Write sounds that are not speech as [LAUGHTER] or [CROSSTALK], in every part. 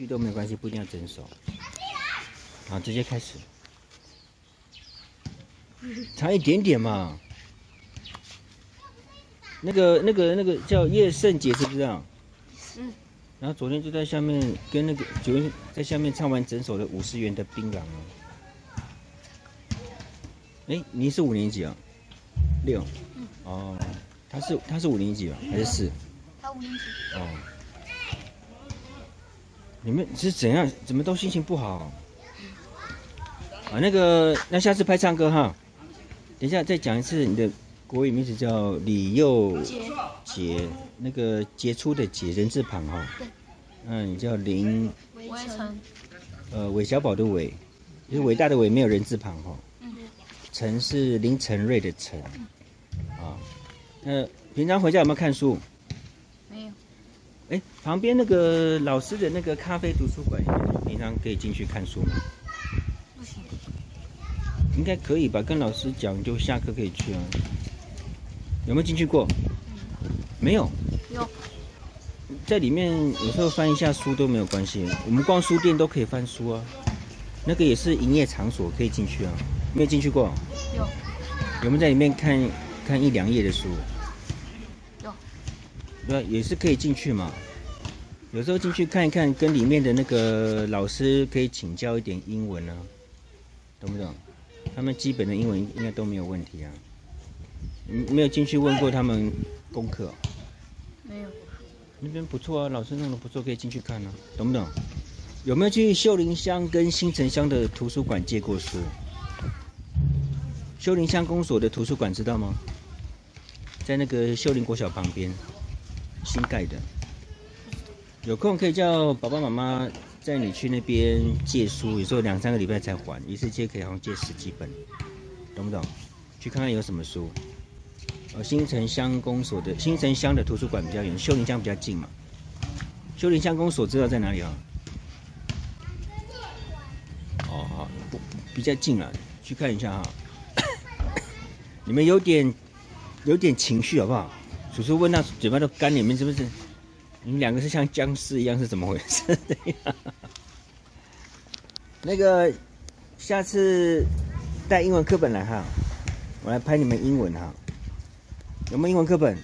剧都没有关系，不一定要整首。好，直接开始，差一点点嘛。那个、那个、那个叫叶圣杰，是不是啊？嗯。然后昨天就在下面跟那个九在下面唱完整首的五十元的槟榔啊。哎，你是五年级啊？六。嗯。哦，他是他是五年级吧？还是四？他五年级。哦。你们是怎样？怎么都心情不好？啊，那个，那下次拍唱歌哈。等一下再讲一次，你的国语名字叫李佑杰，那个杰出的杰，人字旁哈。对。嗯，你叫林。伟成。呃，韦小宝的韦，就是伟大的伟，没有人字旁哈。嗯。陈是林晨瑞的陈。啊。那平常回家有没有看书？哎，旁边那个老师的那个咖啡图书馆，平常可以进去看书吗？不行。应该可以吧？跟老师讲，就下课可以去啊。有没有进去过？没有。有。在里面有时候翻一下书都没有关系，我们逛书店都可以翻书啊。那个也是营业场所，可以进去啊。没有进去过？有。有没有在里面看看一两页的书？对，也是可以进去嘛。有时候进去看一看，跟里面的那个老师可以请教一点英文啊，懂不懂？他们基本的英文应该都没有问题啊。没有进去问过他们功课？没有。那边不错啊，老师弄的不错，可以进去看啊，懂不懂？有没有去秀林乡跟新城乡的图书馆借过书？秀林乡公所的图书馆知道吗？在那个秀林国小旁边。新盖的，有空可以叫爸爸妈妈载你去那边借书，有时候两三个礼拜才还，一次借可以好像借十几本，懂不懂？去看看有什么书。呃，新城乡公所的新城乡的图书馆比较远，秀林乡比较近嘛。秀林乡公所知道在哪里啊？哦，好，不比较近啊，去看一下哈。[COUGHS] 你们有点有点情绪好不好？叔叔问到嘴巴都干，你们是不是？你们两个是像僵尸一样，是怎么回事？[LAUGHS] 那个，下次带英文课本来哈，我来拍你们英文哈。有没有英文课本？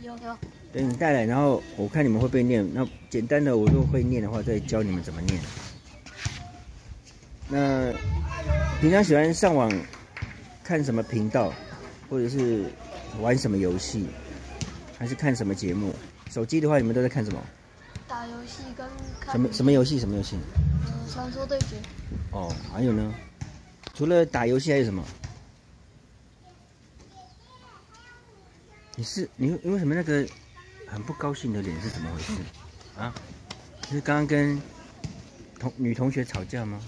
有有。等你带来，然后我看你们会不会念。那简单的，我如果会念的话，再教你们怎么念。那平常喜欢上网看什么频道，或者是玩什么游戏？还是看什么节目？手机的话，你们都在看什么？打游戏跟看什么什么游戏？什么游戏？嗯，传说对决。哦，还有呢？除了打游戏还有什么？你是你因为什么那个很不高兴的脸是怎么回事？[LAUGHS] 啊？是刚刚跟同女同学吵架吗？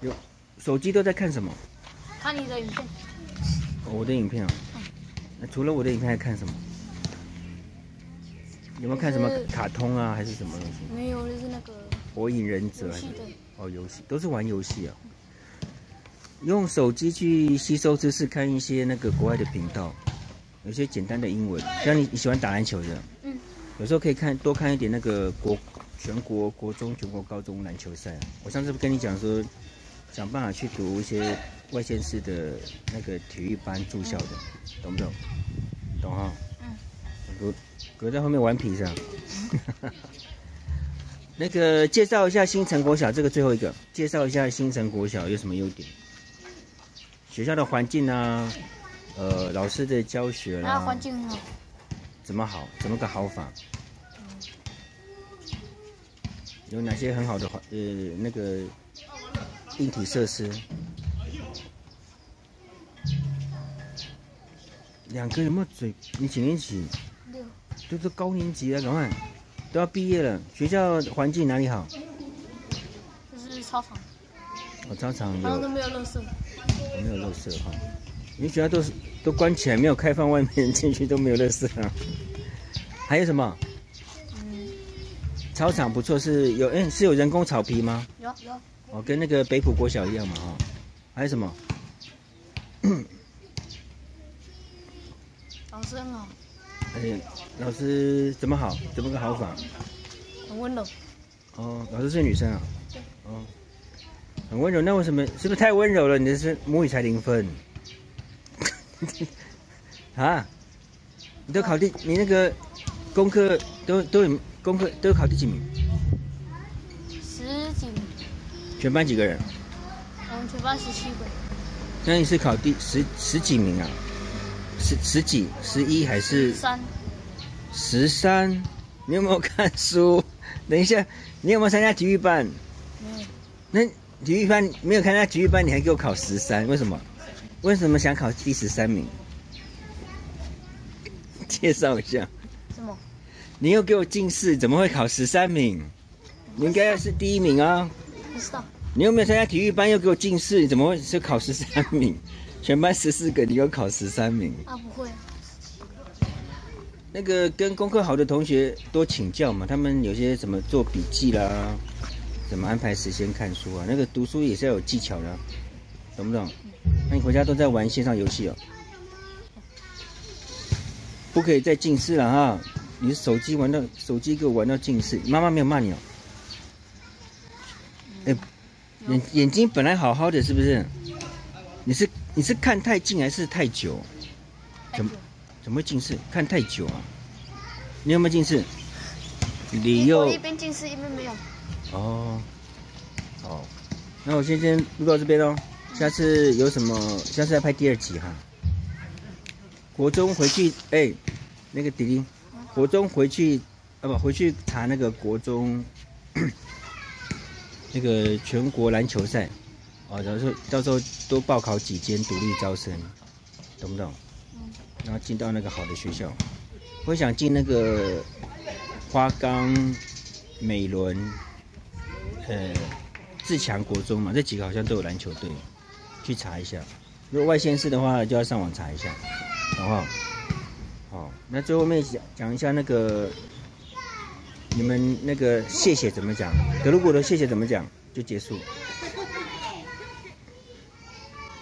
有手机都在看什么？看你的影片。哦我的影片啊。那除了我的影片还看什么？有没有看什么卡通啊，还是什么东西？没有，就是那个火影忍者还是哦，游戏都是玩游戏啊。用手机去吸收知识，看一些那个国外的频道，有些简单的英文。像你你喜欢打篮球的，嗯，有时候可以看多看一点那个国全国国中、全国高中篮球赛。我上次不跟你讲说，想办法去读一些。外县市的那个体育班住校的，懂不懂？懂哈？嗯。隔隔在后面顽皮是吧？[LAUGHS] 那个介绍一下新城国小，这个最后一个，介绍一下新城国小有什么优点？学校的环境啊，呃，老师的教学啦。环境好。怎么好？怎么个好法？有哪些很好的环呃那个硬体设施？两个有没有嘴？你几年级？六。都是高年级了，赶快都要毕业了。学校环境哪里好？就是操场。哦，操场有。然后都没有垃圾。没有垃圾哈。你学校都是都关起来，没有开放外面进去，都没有垃圾啊。还有什么？嗯。操场不错，是有哎，是有人工草皮吗？有有。哦，跟那个北浦国小一样嘛哈。还有什么？老师很好。而且老师怎么好？怎么个好法？很温柔。哦，老师是女生啊。对。哦，很温柔，那为什么是不是太温柔了？你的是母语才零分。[LAUGHS] 啊？你都考第，你那个功课都都有功课都考第几名？十几名。全班几个人？我们全班十七个。那你是考第十十几名啊？十十几？十一还是？三。十三？你有没有看书？[LAUGHS] 等一下，你有没有参加体育班？没有。那体育班没有参加体育班，你还给我考十三？为什么？为什么想考第十三名？[LAUGHS] 介绍一下。什么？你又给我近视，怎么会考十三名？你应该要是第一名啊！不知道。你又没有参加体育班，又给我近视，怎么会是考十三名？全班十四个，你要考十三名？啊，不会。那个跟功课好的同学多请教嘛，他们有些怎么做笔记啦，怎么安排时间看书啊？那个读书也是要有技巧的，懂不懂？那你回家都在玩线上游戏哦，不可以再近视了哈！你手机玩到手机给我玩到近视，妈妈没有骂你哦。哎，眼眼睛本来好好的，是不是？你是你是看太近还是太久？怎么？怎么会近视？看太久啊！你有没有近视？你又一边近视一边没有。哦，好，那我先先录到这边喽。下次有什么？下次再拍第二集哈。国中回去，哎，那个迪迪，国中回去，啊不，回去查那个国中 [COUGHS] 那个全国篮球赛，哦，到时候到时候多报考几间独立招生，懂不懂？然后进到那个好的学校，我想进那个花岗、美伦、呃自强国中嘛，这几个好像都有篮球队，去查一下。如果外县市的话，就要上网查一下，好不好？好，那最后面讲讲一下那个你们那个谢谢怎么讲？德鲁古的谢谢怎么讲？就结束。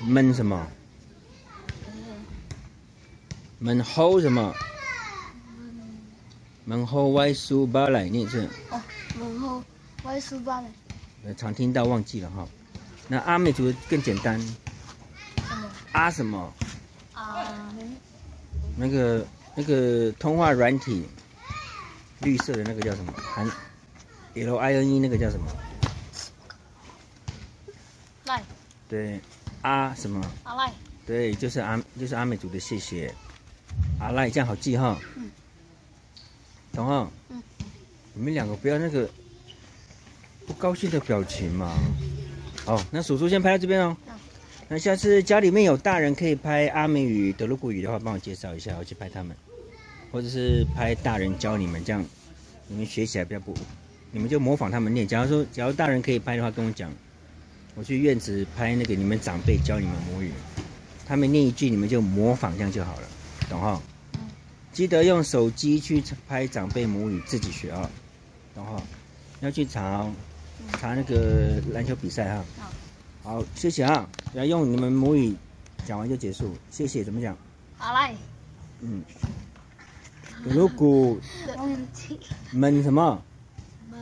闷什么？门后什么？门后歪书包来念是？哦，门后歪书包来。呃，常听到忘记了哈。那阿美族更简单。阿什么？啊。那个那个通话软体，绿色的那个叫什么？含 L I N E 那个叫什么？赖。对，阿什么？阿赖。对，就是阿就是阿美族的谢谢。阿赖，这样好记哈。嗯。彤彤？嗯。你们两个不要那个不高兴的表情嘛。哦，那叔叔先拍到这边哦。那下次家里面有大人可以拍阿美语、德鲁古语的话，帮我介绍一下，我去拍他们。或者是拍大人教你们，这样你们学起来比较不，你们就模仿他们念。假如说，假如大人可以拍的话，跟我讲，我去院子拍那个你们长辈教你们母语，他们念一句，你们就模仿，这样就好了。懂哈？记得用手机去拍长辈母语，自己学啊，懂哈？要去查查那个篮球比赛哈。好，谢谢啊！要用你们母语讲完就结束，谢谢。怎么讲？好嘞。嗯。如果 [LAUGHS] 闷什么？闷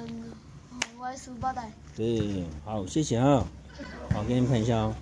外书包袋。对，好，谢谢啊。好，给你们看一下哦。